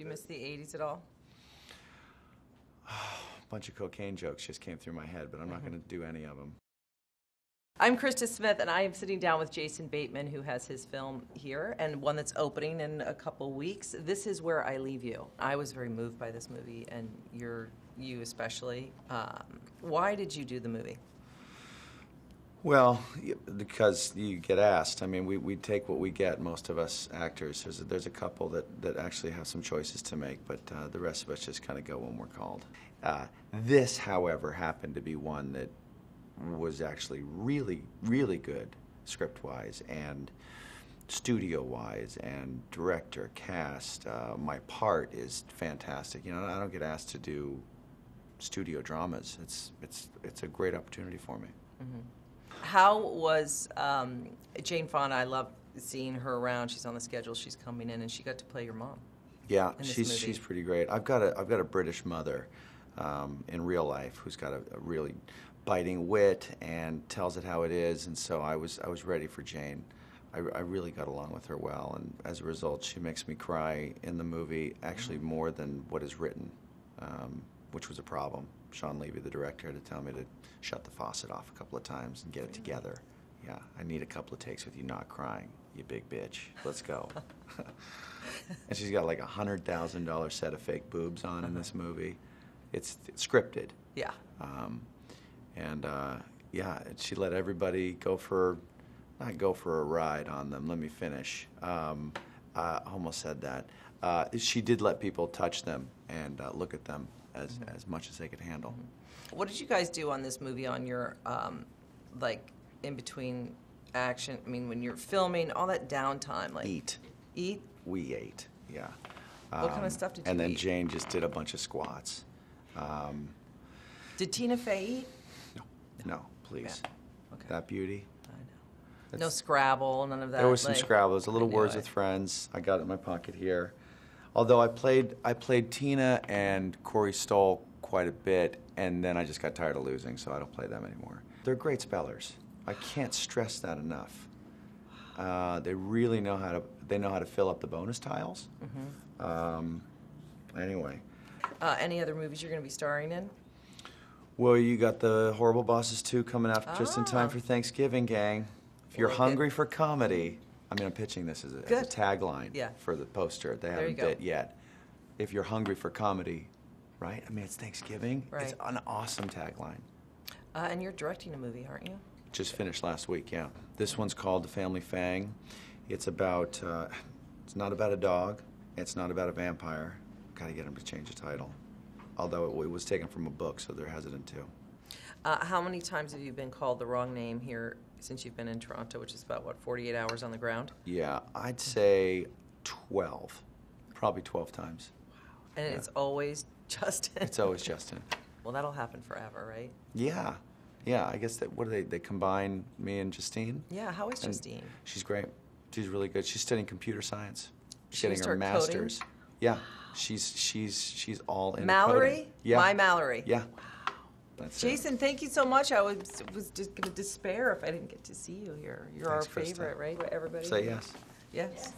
Do you miss the 80s at all? A bunch of cocaine jokes just came through my head, but I'm not going to do any of them. I'm Krista Smith, and I am sitting down with Jason Bateman, who has his film here and one that's opening in a couple weeks. This is where I leave you. I was very moved by this movie, and you're you especially. Um, why did you do the movie? Well, because you get asked. I mean, we, we take what we get, most of us actors. There's a, there's a couple that, that actually have some choices to make, but uh, the rest of us just kind of go when we're called. Uh, this, however, happened to be one that was actually really, really good script wise and studio wise and director, cast. Uh, my part is fantastic. You know, I don't get asked to do studio dramas. It's, it's, it's a great opportunity for me. How was um, Jane Fonda? I love seeing her around. She's on the schedule. She's coming in, and she got to play your mom. Yeah, she's movie. she's pretty great. I've got a I've got a British mother um, in real life who's got a, a really biting wit and tells it how it is, and so I was I was ready for Jane. I, I really got along with her well, and as a result, she makes me cry in the movie actually Mm-hmm. more than what is written, um, which was a problem. Shawn Levy, the director, had to tell me to shut the faucet off a couple of times and get it together. Yeah, I need a couple of takes with you not crying, you big bitch. Let's go. and she's got like a hundred thousand dollar set of fake boobs on in this movie. It's, it's scripted, Yeah. um, and uh, yeah, she let everybody go for not go for a ride on them. Let me finish. Um, I almost said that. Uh, she did let people touch them and uh, look at them as, as much as they could handle. What did you guys do on this movie on your, um, like, in between action? I mean, when you're filming, all that downtime, like Eat. eat. We ate, yeah. What kind of Um, stuff did you? And then eat? Jane just did a bunch of squats. Um, Did Tina Fey eat? no, no, please. Yeah. Okay. That beauty. I know. No Scrabble, none of that. There was some like- Scrabble. There was a little words it. with friends. I got it in my pocket here. Although I played, I played Tina and Corey Stoll quite a bit, and then I just got tired of losing, so I don't play them anymore. They're great spellers. I can't stress that enough. Uh, they really know how to. They know how to fill up the bonus tiles. Mm-hmm. Um, anyway, Uh, any other movies you're going to be starring in? well, you got the Horrible Bosses 2 coming up just in time Ah. for Thanksgiving, gang. If you're Well, hungry good. for comedy, I mean, I'm pitching this as a, as a tagline Yeah. for the poster. They There haven't bit yet. If you're hungry for comedy, right? I mean, it's Thanksgiving. Right. It's an awesome tagline. Uh, and you're directing a movie, aren't you? Just finished last week, yeah. This one's called The Family Fang. It's about, uh, it's not about a dog. It's not about a vampire. Got to get him to change the title. Although it, it was taken from a book, so they're hesitant to. Uh, how many times have you been called the wrong name here since you've been in Toronto, which is about, what, 48 hours on the ground? Yeah, I'd say 12. Probably 12 times. Wow. And Yeah. it's always Justin. It's always Justin. well, that'll happen forever, right? Yeah. Yeah, I guess that, what do they, they combine me and Justine? Yeah, how is And Justine? She's great. She's really good. She's studying computer science. She's She getting her start coding? master's. Yeah, she's she's she's all in Mallory? coding. Yeah, My Mallory. Yeah. That's it. Jason, thank you so much. I was, was just going to despair if I didn't get to see you here. You're Thanks, our Krista. favorite, right? Everybody? Say yes. Yes.